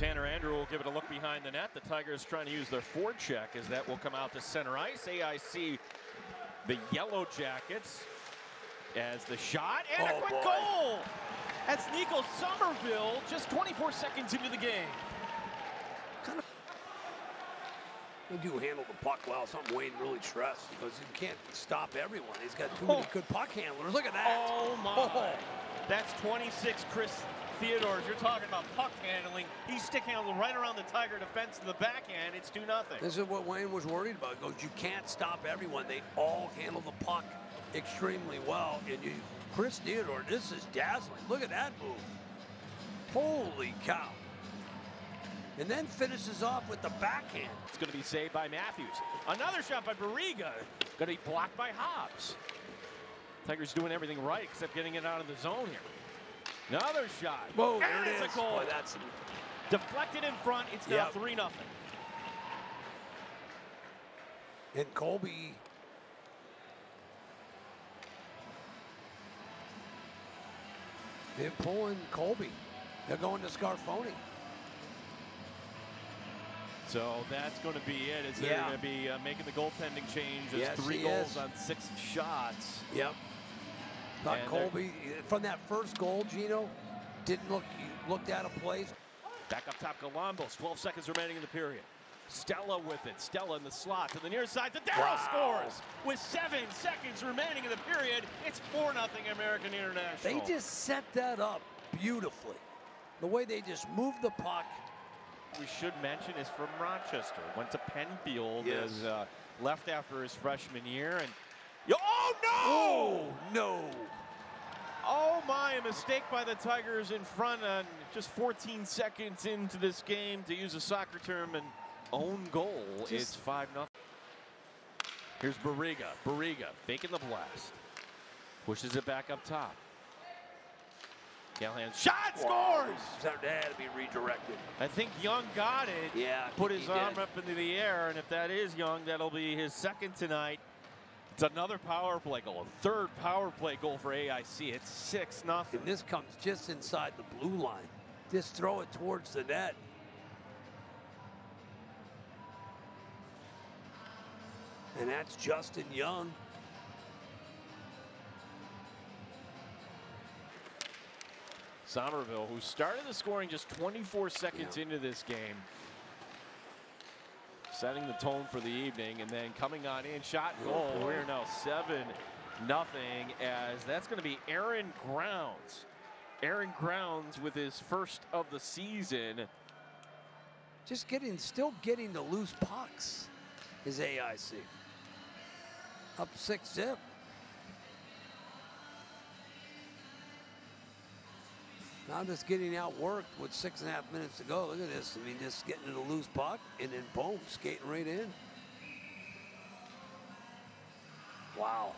will give it a look behind the net. The Tigers trying to use their forecheck as that will come out to center ice. AIC, the Yellow Jackets, as the shot and Oh, a quick boy. goal. That's Nico Somerville just 24 seconds into the game. They do handle the puck well. Something Wayne really stressed because you can't stop everyone. He's got too oh. many Oh. good puck handlers. Look at that. Oh my. Oh. That's 26 Chris Theodores. You're talking about puck handling. He's stick handling right around the Tiger defense in the backhand. It's 2 nothing. This is what Wayne was worried about. He goes, you can't stop everyone. They all handle the puck extremely well. And you, Chris Theodore, this is dazzling. Look at that move. Holy cow. And then finishes off with the backhand. It's going to be saved by Matthews. Another shot by Barriga. Going to be blocked by Hobbs. Tigers doing everything right except getting it out of the zone here. Another shot. Whoa, and there it it's is. a goal. Boy, that's Deflected in front. It's now Yep. 3 nothing. and Colby. They're pulling Colby. They're going to Scarfoni. So that's going to be it. Is they're going to be uh, making the goaltending change. It's Yes, three goals is. on six shots. Yep. Thought And Colby from that first goal, Gino, didn't look looked out of place. Back up top, Galambos. 12 seconds remaining in the period. Stella with it. Stella in the slot to the near side. The Darrow Wow. scores with seven seconds remaining in the period. It's 4 0 American International. They just set that up beautifully. The way they just moved the puck. we should mention is from Rochester. Went to Penfield Yes. as uh, left after his freshman year. and Oh, no! Oh no! Mistake by the Tigers in front on just 14 seconds into this game to use a soccer term and own goal. Just- it's 5 0. Here's Barriga. Barriga faking the blast. Pushes it back up top. Callahan shot scores! That had to be redirected. I think Young got it. Yeah, Put his arm did. up into the air, and if that is Young, that'll be his second tonight. It's another power play goal, a third power play goal for AIC. It's 6 nothing. And this comes just inside the blue line. Just throw it towards the net. And that's Justin Young. Somerville, who started the scoring just 24 seconds Yeah. into this game, setting the tone for the evening, and then coming on in, shot and Oh, goal. boy. We're now 7 nothing as that's going to be Aaron Grounds. Aaron Grounds with his first of the season. Just getting, still getting the loose pucks is AIC. Up six zip. Now just getting outworked with six and a half minutes to go. Look at this. I mean, just getting to the loose puck and then boom, skating right in. Wow.